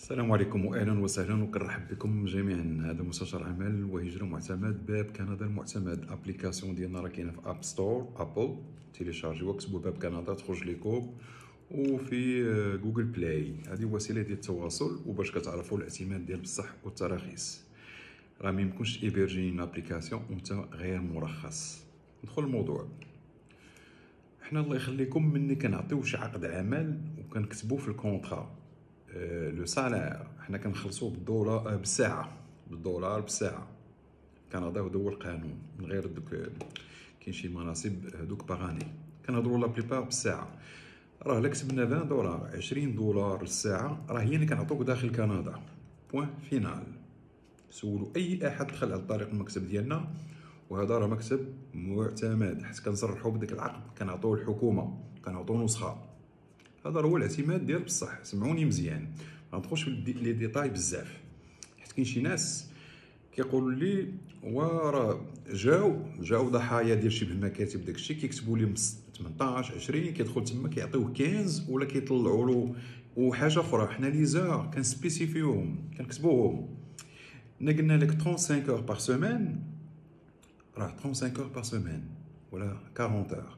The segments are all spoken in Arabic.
السلام عليكم واهلا وسهلا وكنرحب بكم جميعا. هذا مستشار عمل وهجرة معتمد باب كندا المعتمد. application ديالنا راه كاينة في App Store Apple téléchargez واكتبوا باب كندا تخرج لكم وفي آه، Google Play هذه وسيلة ديال التواصل وباش كتعرفوا الاعتماد ديال بصح والتراخيص. راه ما يمكنش héberger application وانت غير مرخص. ندخل الموضوع. حنا الله يخليكم مني كنعطيو شي عقد عمل وكنكتبو في ال contrat آه، le salaire حنا كنخلصوه بالدولار آه، بالساعة بالدولار بالساعة. كندا هو القانون من غير دوك كاين شي مناصب هذوك باغاني كنهضروا لا بليبار بالساعة. راه الا كتبنا 20 دولار 20 دولار الساعة راه هي اللي كنعطوك داخل كندا. point final سولوا أي أحد دخل على طريق المكتب ديالنا وهذا راه مكتب معتمد. حيت كنصرحوا بديك العقد كنعطوه الحكومة كنعطوه نسخة. هذا هو الاعتماد ديال بصح سمعوني مزيان. ما ندخلش في les détails بزاف. حيت كاين شي ناس كيقولوا لي وراه جاو جاو ضحايا ديال شبه مكاتب داكشي كيكتبوا لهم 18 20 كيدخل تما كيعطيوه 15 ولا كيطلعوا له. وحاجة أخرى حنا les heures كنسبيسيفيوهم كنكتبوهم. حنا قلنا لك 35 heures par semaine راه 35 heures par semaine ولا 40 heures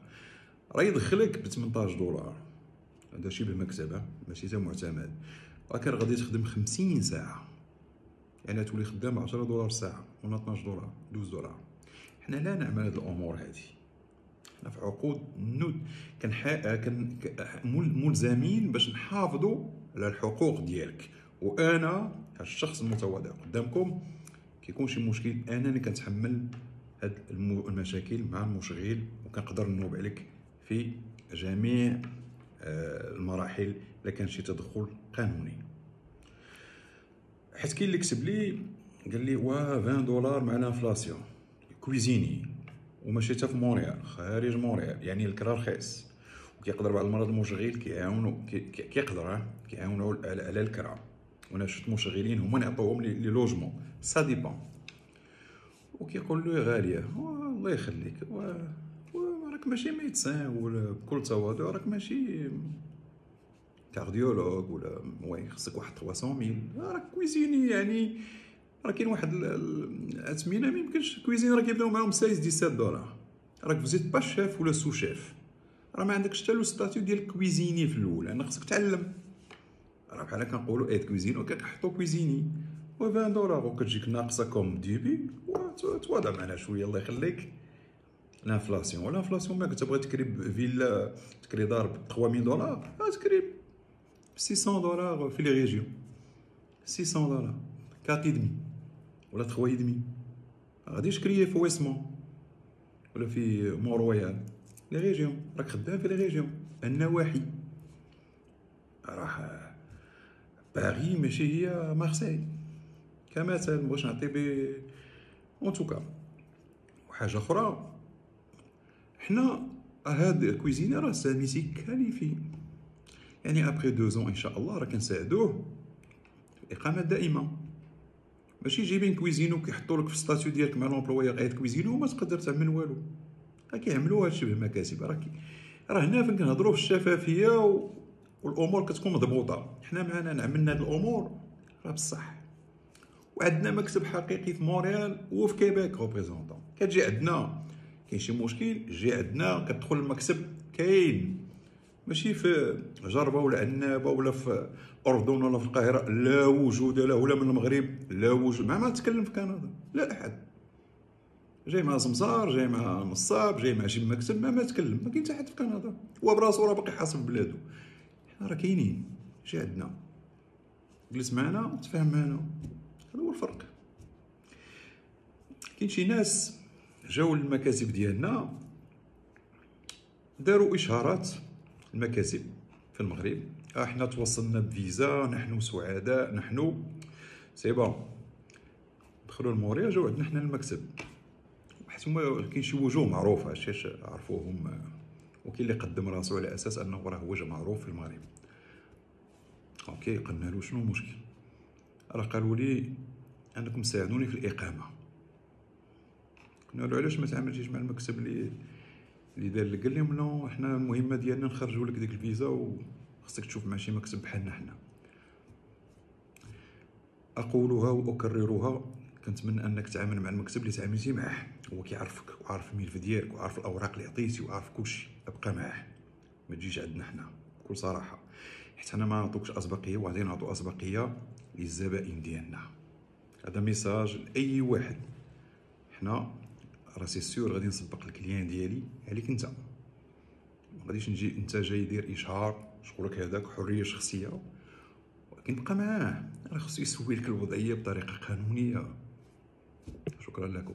راه يدخلك ب 18 دولار. هذا شي بالمكتب ها، ماشي تا معتمد. راه كان غادي تخدم 50 ساعة. يعني تولي خدام 10 دولار الساعة ولا 12 دولار 12 دولار. حنا لا نعمل هاد الأمور هذه حنا في عقود نود. كنحا كن ك- مل- ملزمين باش نحافظوا على الحقوق ديالك. وأنا الشخص المتواضع قدامكم كيكون شي مشكل أنا اللي كنتحمل هاد الم- المشاكل مع المشغل وكنقدر نوب عليك في جميع المراحل إلا كان شي تدخل قانوني. حيت كاين اللي كتب لي قال لي واه 20 دولار مع ال inflation. cuisinier. وماشي حتى في مونريال خارج مونريال يعني الكرا رخيص. وكيقدر بعض المرات المشغل كيعاونوا كي- كي- كيقدر كيعاونوا على الكرا. وأنا شفت مشغلين هما اللي يعطوهم les logements. ça dépend وكيقول له غالية. الله يخليك. راك ماشي médecin بكل تواضع راك ماشي cardiologue ولا وي خصك واحد 300 mille راك cuisinier يعني راه كاين واحد ال- ال- الاثمنه ما يمكنش cuisine راه كيبداو معاهم 16 17 دولار راك vous êtes pas chef ولا sous-chef راه ما عندكش حتى le statut ديال cuisinier في الأول أنا خصك تعلم راه بحال كنقولوا aide cuisine وكنحطوا cuisinier و 20 دولار وكتجيك ناقصه comme début وتواضع معنا شوية الله يخليك ال inflation وال inflation ما كتبغي تكري فيلا تكري دار ب 3000 دولار آه تكري ب 600 دولار في les régions 600 دولار 4 et demie ولا 3 et demie غادي تكري في Westmount ولا في مون رويال les régions راك خدام في les régions النواحي راه باغي ماشي هي مارسي كمثال بغيت نعطي ب en tout cas وحاجه أخرى حنا هاد ال cuisinier راه semi-qualifié. يعني après deux ans ان شاء الله راه كنساعدوه. الإقامة الدائمه ماشي جايبين cuisinier كيحطوا لك في statut ديالك مع l'employeur غايت cuisinier وما تقدر تعمل والو. راه كيعملوا هادشي بالمكاسب راه راه هنا فين كنهضروا في الشفافية و... والأمور كتكون مضبوطة. حنا معنا عملنا هاد الأمور. راه بصح. وعندنا مكتب حقيقي في مونريال وفي كيبيك représentant كتجي عندنا كاين شي مشكل جي عندنا كتدخل المكتب كاين. ماشي في جربة ولا عنابة ولا في أردن ولا في القاهرة لا وجود له ولا من المغرب لا وجود. مع ما تكلم في كندا لا أحد. جاي مع زمزار جاي مع نصاب جاي مع شي مكتب ما ما تكلم. ما كاين حتى حد في كندا. هو براسو راه باقي حاصل بلادو حنا راه كاينين. جي عندنا. جلس معنا تفاهم معنا. هذا هو الفرق. كاين شي ناس جاو للمكاتب ديالنا داروا اشهارات المكاتب في المغرب. آه، إحنا توصلنا بفيزا نحن سعداء نحن c'est bon دخلوا لمونريال جاو عندنا حنا المكتب حيت هما كاين شي وجوه معروفة شاش عرفوهم. آه، وكاين اللي قدم راسو على أساس أنه راه وجه معروف في المغرب. OK قلنا له شنو المشكل؟ راه قالوا لي أنكم ساعدوني في الإقامة. قلنا له علاش ما تعاملتيش مع المكتب اللي اللي دار لك قال لهم نو حنا المهمة ديالنا نخرجوا لك ديك الفيزا وخصك تشوف مع شي مكتب بحالنا حنا. أقولها وأكررها كنتمنى أنك تعامل مع المكتب اللي تعاملتي معاه. هو كيعرفك وعارف الملف ديالك وعارف الأوراق اللي عطيتي وعارف كلشي. أبقى معاه. ما تجيش عندنا حنا بكل صراحة. حيت حنا ما نعطوكش أسبقية وغادي نعطو أسبقية للزبائن ديالنا. هذا message لأي واحد. حنا راه c'est sûr غادي نسبق ال client ديالي عليك انت. ما غاديش نجي انت جاي دير إشهار شغلك هذاك حرية شخصية. ولكن بقى معاه راه خصو يسوي لك الوضعية بطريقة قانونية. شكرا لكم.